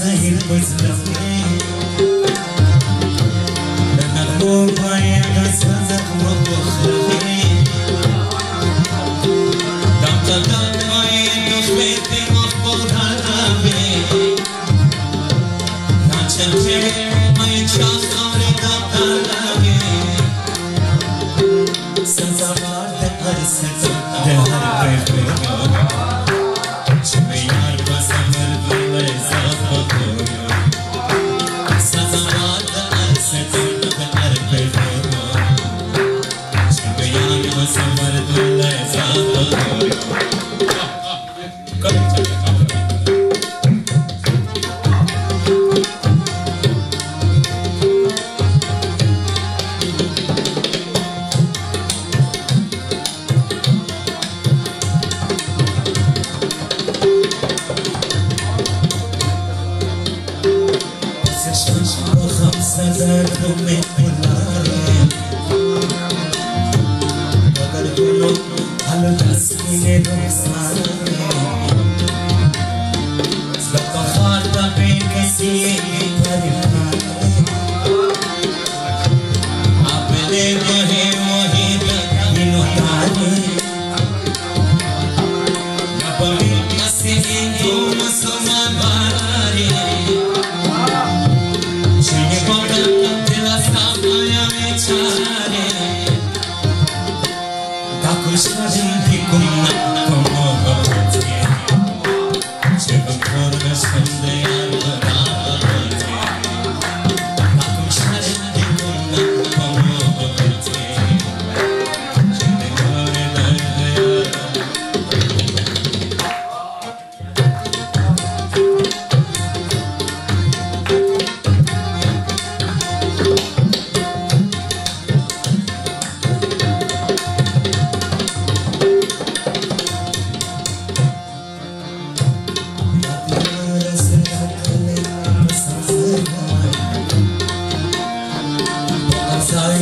Să-i rămâți la mine सजा है हर सजा है हर सदा तुम्हें बुला मगर बोलो हल्का सीने रुखसा रहे लपखाना पे किसी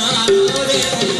I'm not Hare.